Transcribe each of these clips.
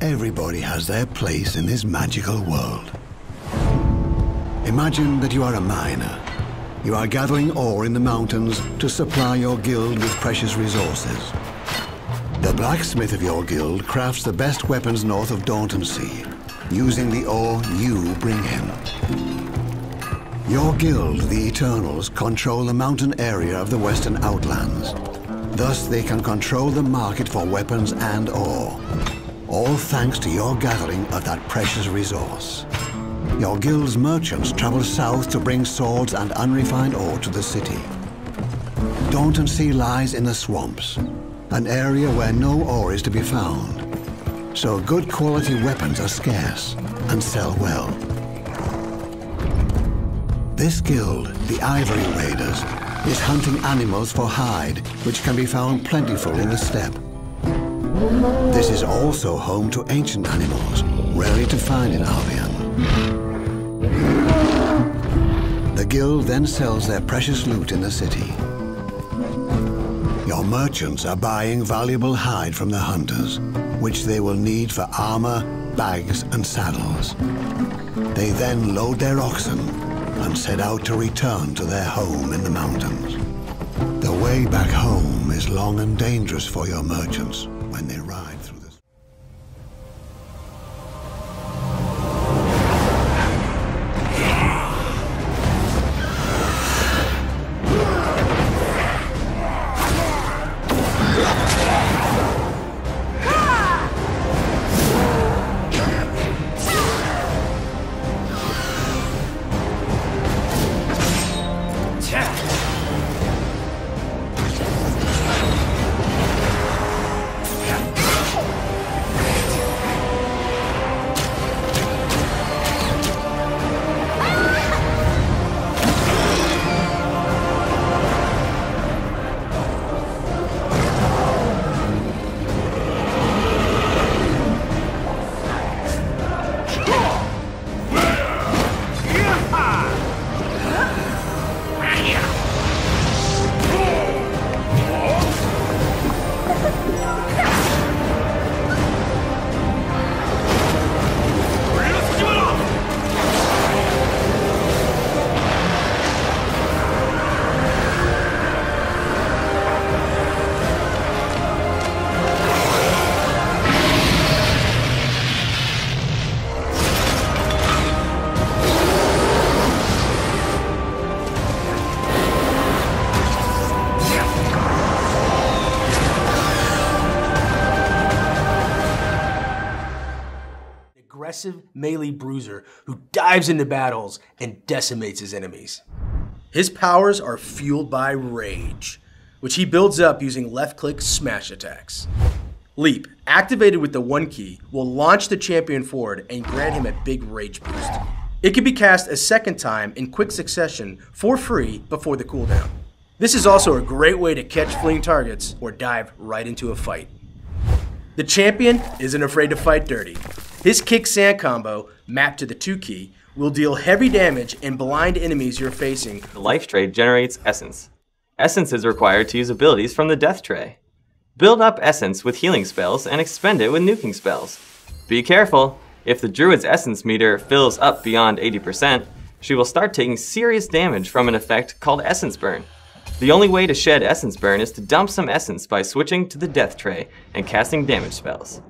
everybody has their place in this magical world. Imagine that you are a miner. You are gathering ore in the mountains to supply your guild with precious resources. The blacksmith of your guild crafts the best weapons north of Daunton Sea, using the ore you bring him. Your guild, the Eternals, control the mountain area of the Western Outlands. Thus, they can control the market for weapons and ore. All thanks to your gathering of that precious resource. Your guild's merchants travel south to bring swords and unrefined ore to the city. Daunton Sea lies in the swamps, an area where no ore is to be found. So good quality weapons are scarce and sell well. This guild, the Ivory Raiders, is hunting animals for hide, which can be found plentiful in the steppe. This is also home to ancient animals, rarely to find in Albion. The guild then sells their precious loot in the city. Your merchants are buying valuable hide from the hunters, which they will need for armor, bags, and saddles. They then load their oxen and set out to return to their home in the mountains. The way back home is long and dangerous for your merchants when they ride melee bruiser who dives into battles and decimates his enemies. His powers are fueled by rage, which he builds up using left click smash attacks. Leap, activated with the 1 key, will launch the champion forward and grant him a big rage boost. It can be cast a second time in quick succession for free before the cooldown. This is also a great way to catch fleeing targets or dive right into a fight. The champion isn't afraid to fight dirty. His kick sand combo, mapped to the 2 key, will deal heavy damage and blind enemies you're facing. The life tray generates essence. Essence is required to use abilities from the death tray. Build up essence with healing spells and expend it with nuking spells. Be careful, if the druid's essence meter fills up beyond 80%, she will start taking serious damage from an effect called essence burn. The only way to shed essence burn is to dump some essence by switching to the death tray and casting damage spells.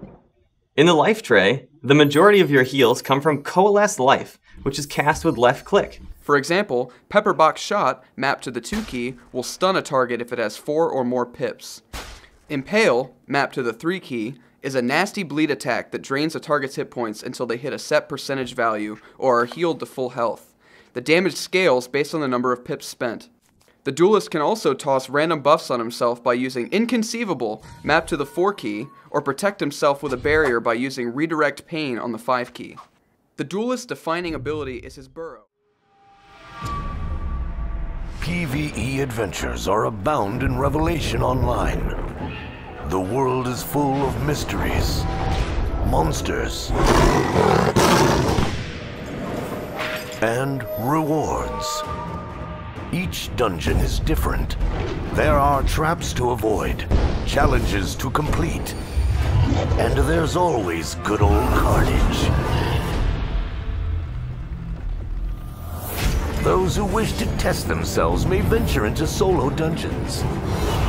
In the life tray, the majority of your heals come from Coalesce Life, which is cast with left click. For example, Pepperbox Shot, mapped to the 2 key, will stun a target if it has 4 or more pips. Impale, mapped to the 3 key, is a nasty bleed attack that drains a target's hit points until they hit a set percentage value or are healed to full health. The damage scales based on the number of pips spent. The duelist can also toss random buffs on himself by using Inconceivable, mapped to the 4 key, or protect himself with a barrier by using Redirect Pain on the 5 key. The duelist's defining ability is his burrow. PvE adventures are abound in Revelation Online. The world is full of mysteries, monsters, and rewards. Each dungeon is different. There are traps to avoid, challenges to complete, And there's always good old carnage. Those who wish to test themselves may venture into solo dungeons,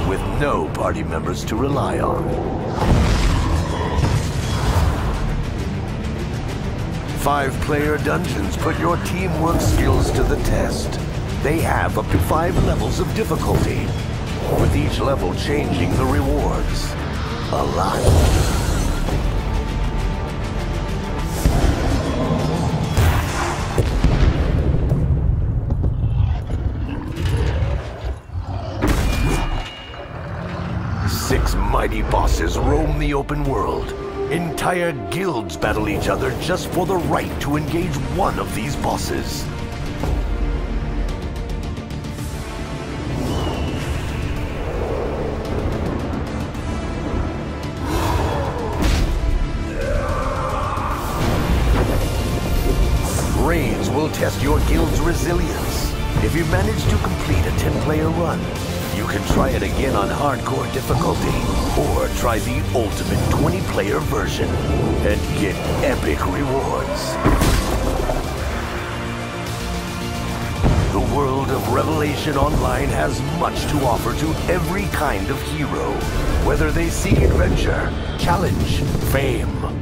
with no party members to rely on. Five-player dungeons put your teamwork skills to the test. They have up to five levels of difficulty, with each level changing the rewards. A lot. Six mighty bosses roam the open world. Entire guilds battle each other just for the right to engage one of these bosses. Will test your guild's resilience. If you manage to complete a 10-player run, you can try it again on hardcore difficulty, or try the ultimate 20-player version and get epic rewards. The world of Revelation Online has much to offer to every kind of hero, whether they seek adventure, challenge, fame,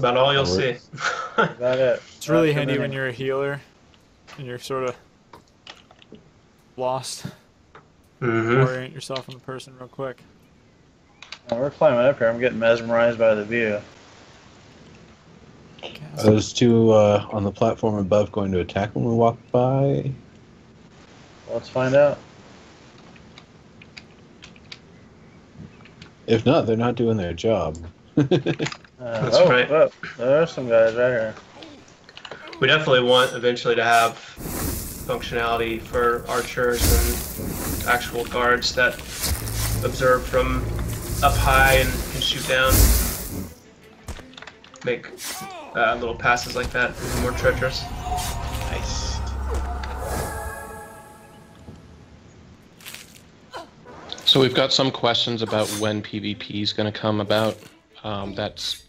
about all you'll see. About it. It's really Not too handy when you're a healer and you're sort of lost. hmm Orient yourself on the person real quick. Oh, we're climbing up here. I'm getting mesmerized by the view. Are those two uh, on the platform above going to attack when we walk by? Let's find out. If not, they're not doing their job. Uh, That's oh, right. there are some guys right here. We definitely want eventually to have functionality for archers and actual guards that observe from up high and can shoot down. Make uh, little passes like that more treacherous. Nice. So we've got some questions about when PvP is going to come about. Um, that's